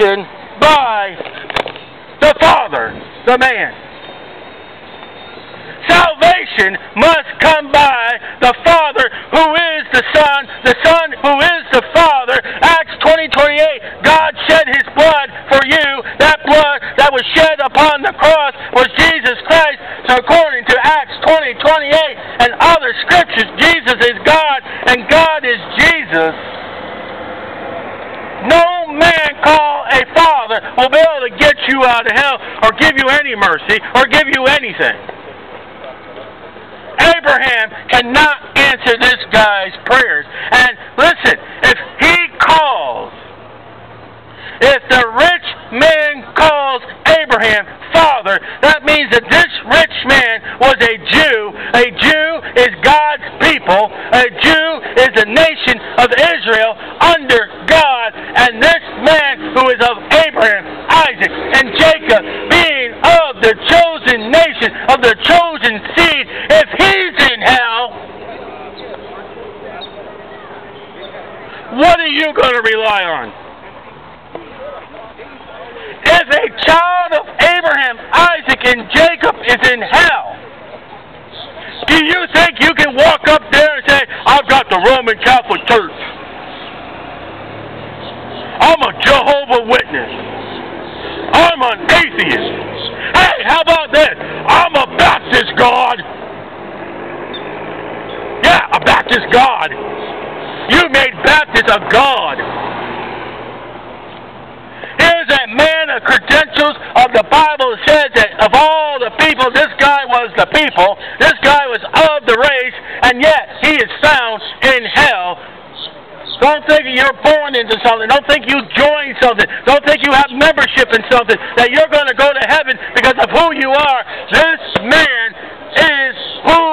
by the Father, the man. Salvation must come by the Father who is the Son, the Son who is the Father. Acts 20, 28, God shed his blood for you. That blood that was shed upon the cross was Jesus Christ. So according to Acts 20, 28 and other scriptures, Jesus is God and God is Jesus. No man called a father will be able to get you out of hell or give you mercy or give you anything. Abraham cannot answer this guy's prayers. And listen, if he calls, if the rich man calls Abraham father, that means that this rich man was a Jew. A Jew is God's people. A Jew is the nation of Israel under God. And this man who is of Abraham, Isaac, and Jacob, being of the chosen nation, of the chosen seed, if he's in hell, what are you going to rely on? If a child of Abraham, Isaac, and Jacob is in hell, do you think you can walk up there and say, I've got the Roman Catholic Church? I'm a Jehovah Witness. I'm an atheist. Hey, how about this? I'm a Baptist God. Yeah, a Baptist God. You made Baptist a God of credentials of the Bible says that of all the people, this guy was the people, this guy was of the race, and yet he is found in hell. Don't think you're born into something. Don't think you join something. Don't think you have membership in something, that you're going to go to heaven because of who you are. This man is who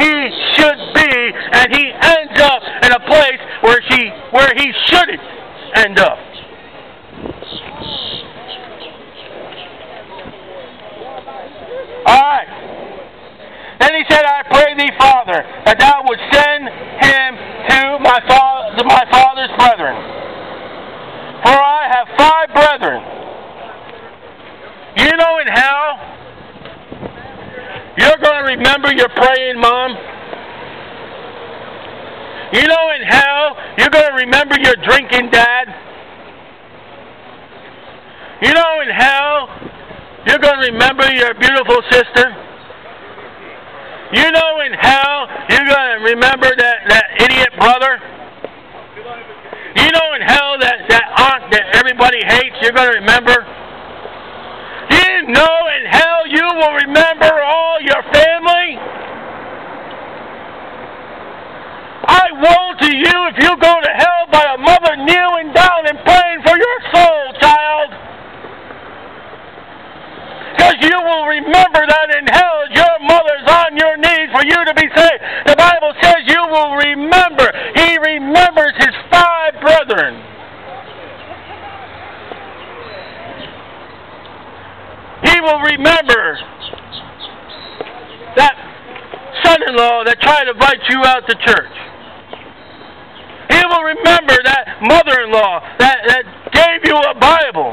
he should be, and he ends up in a place where, she, where he shouldn't end up. Alright. Then he said, I pray thee, Father, that thou would send him to my, fa- to my father's brethren. For I have five brethren. You know in hell, you're going to remember your praying mom. You know in hell, you're going to remember your drinking dad. You know in hell, you're going to remember your beautiful sister. You know in hell, you're going to remember that, that idiot brother. You know in hell that, that everybody hates, you're going to remember. You know in hell you will remember all your family. I woe to you if you go to hell by a mother kneeling down and praying for your soul, child. Because you will remember that in hell your mother's on your knees for you to be saved. The Bible says you will remember. He remembers his five brethren. He will remember that son-in-law that tried to to church. He will remember that mother-in-law that, that gave you a Bible.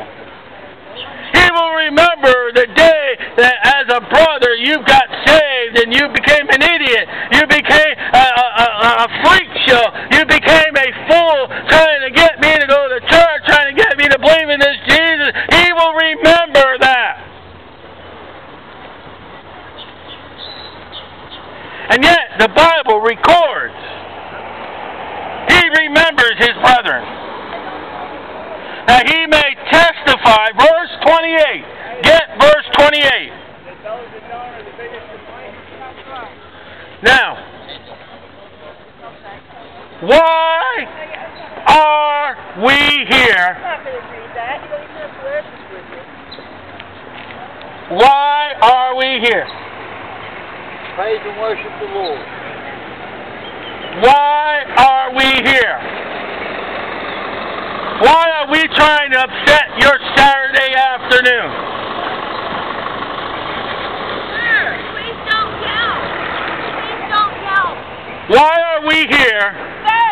He will remember the day that as a brother you got saved and you became an idiot. You became a, a, a, freak show. You became a fool trying to get me to go to church, trying to get me to believe in this Jesus. He will remember that. And yet the Bible records remembers his brethren that he may testify. Verse 28. Get verse 28. Now, why are we here? Why are we here? Praise and worship the Lord. Why are we here? Why are we trying to upset your Saturday afternoon? Sir, please don't yell. Please don't yell. Why are we here Sir.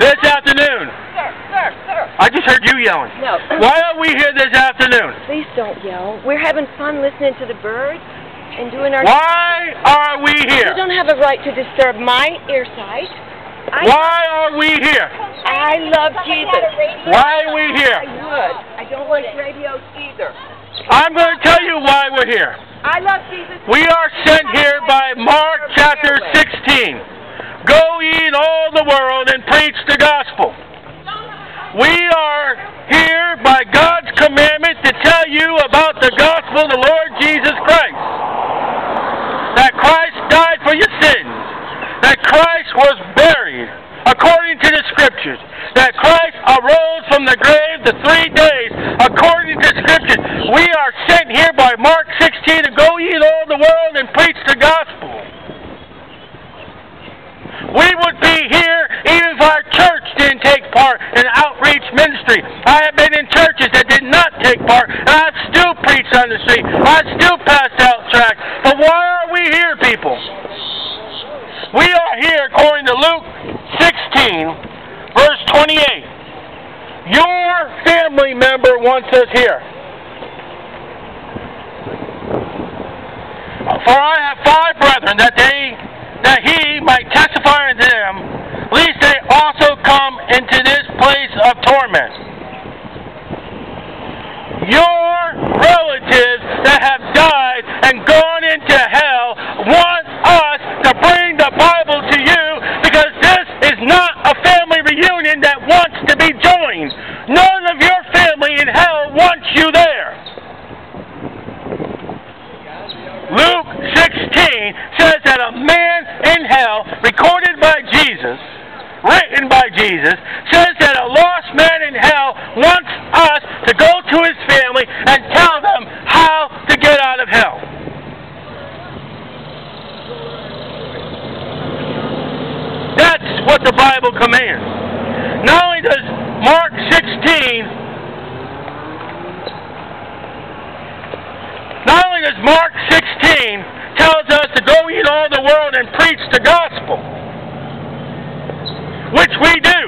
this afternoon? Sir, sir, sir. I just heard you yelling. No. Why are we here this afternoon? Please don't yell. We're having fun listening to the birds and doing our. Why are we here? You don't have a right to disturb my ear sight. I, Why are we here? I love Jesus. Why are we I here? would. I don't like radios either. I'm going to tell you why we're here. I love Jesus. We are sent here by Mark chapter 16. Go ye in all the world and preach the gospel. We are here by God's commandment to tell you about the gospel of the Lord Jesus Christ. That Christ died for your sins. That Christ was buried according to the scriptures. That Christ arose from the grave the three days according to the scriptures. We are sent here by Mark 16 to go ye in all the world and preach the gospel. We would be here even if our church didn't take part in outreach ministry. I have been in churches that did not take part, and I still preach on the street. I still pass out tracts. But why are we here, people? We are here according to Luke 16, verse 28. Your family member wants us here. For I have five brethren that they that he might testify unto them, lest they also come into this place of torment. Your relatives that have died and gone into hell want us to bring the Bible to you because this is not a family reunion that wants to be joined. None of your family in hell wants you there. Luke 16 says that a man in hell, recorded by Jesus, written by Jesus, says that a lost man in hell wants us to go to his family and tell them how to get out of hell. That's what the Bible commands. Not only does Mark 16 Not only does Mark 16 tells us to go eat all the world and preach the gospel, which we do.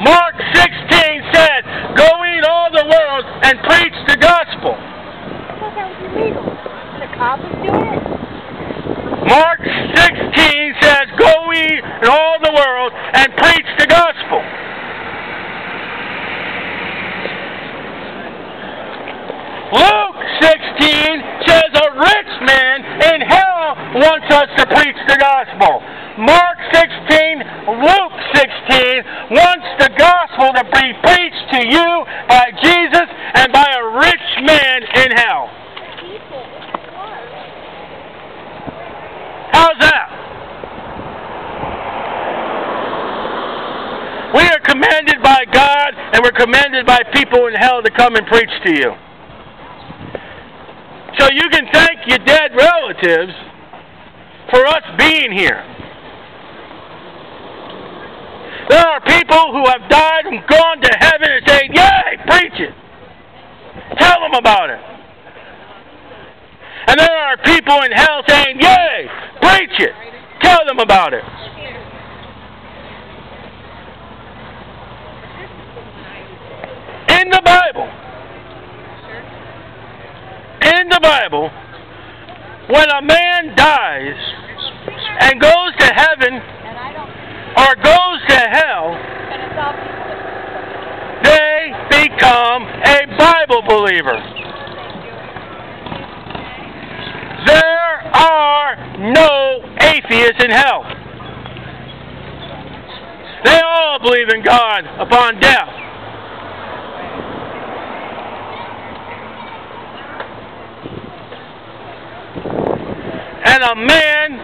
Mark 16 said, go eat all the world and preach the gospel. I thought that was illegal. The cops doing it. Mark 16 says, go eat in all the world and preach the gospel. Luke 16 says a rich man in hell wants us to preach the gospel. Mark 16, Luke 16 wants the gospel to be preached to you by Jesus and by a rich man in hell. How's that? We are commanded by God and we're commanded by people in hell to come and preach to you. So you can thank your dead relatives for us being here. There are people who have died and gone to heaven and saying, Yay, preach it. Tell them about it. And there are people in hell saying, Yay, preach it. Tell them about it. In the Bible, in the Bible, when a man dies and goes to heaven or goes to hell, they become a Bible believer. There are no atheists in hell. They all believe in God upon death. And a man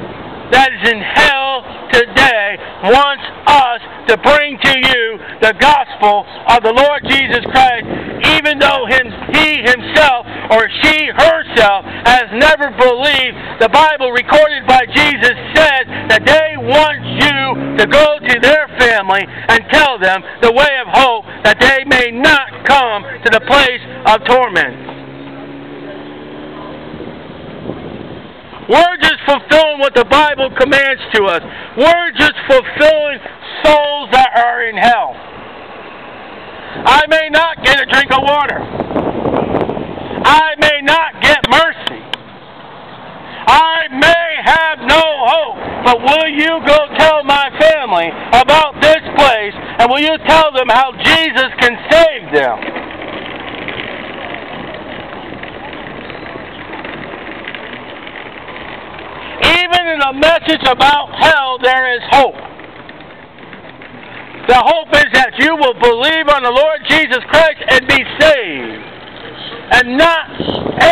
that is in hell today wants us to bring to you the gospel of the Lord Jesus Christ, even though him, he himself or she herself has never believed. The Bible recorded by Jesus says that they want you to go to their family and tell them the way of hope that they may not come to the place of torment. We're just fulfilling what the Bible commands to us. We're just fulfilling souls that are in hell. I may not get a drink of water. I may not get mercy. I may have no hope. But will you go tell my family about this place and will you tell them how Jesus can save them? Even in a message about hell, there is hope. The hope is that you will believe on the Lord Jesus Christ and be saved, and not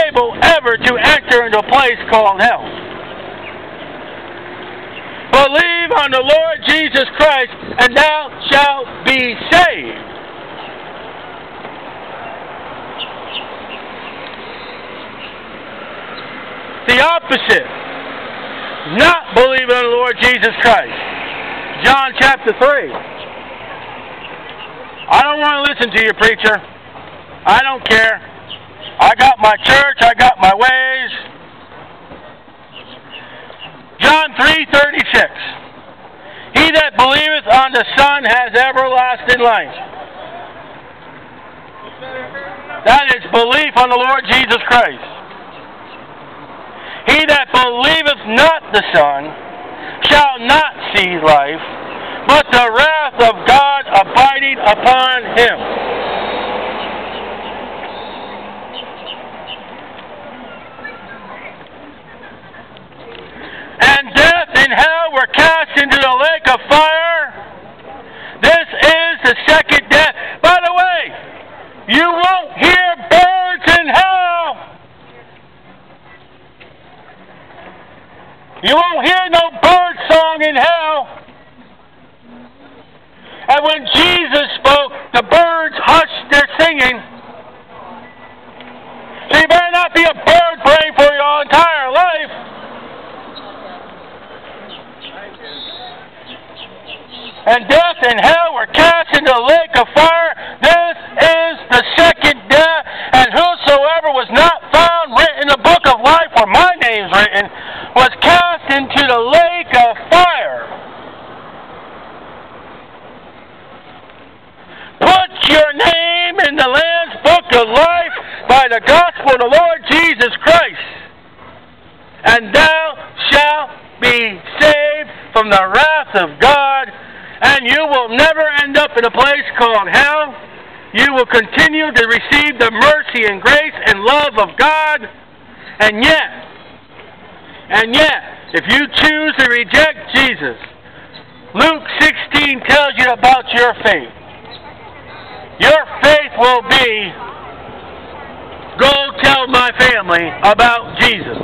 able ever to enter into a place called hell. Believe on the Lord Jesus Christ, and thou shalt be saved. The opposite not believing in the Lord Jesus Christ. John chapter 3. I don't want to listen to you, preacher. I don't care. I got my church, I got my ways. John 3:36. He that believeth on the Son has everlasting life. That is belief on the Lord Jesus Christ. Believeth not the Son shall not see life, but the wrath of God abiding upon him. And death and hell were cast into the lake of fire. This is the second death. By the way, you won't hear birds in hell. You won't hear no bird in hell. And when Jesus spoke, the birds hushed their singing. So you better not be a bird praying for your entire life. And death and hell were cast into the lake of fire. This is the second death. And whosoever was not found written in the book of life, where my name's written, was cast into the lake of fire. Put your name in the Lamb's book of life by the gospel of the Lord Jesus Christ, and thou shalt be saved from the wrath of God, and you will never end up in a place called hell. You will continue to receive the mercy and grace and love of God, and yet, and yet, if you choose to reject Jesus, Luke 16 tells you about your faith. Your faith will be go tell my family about Jesus.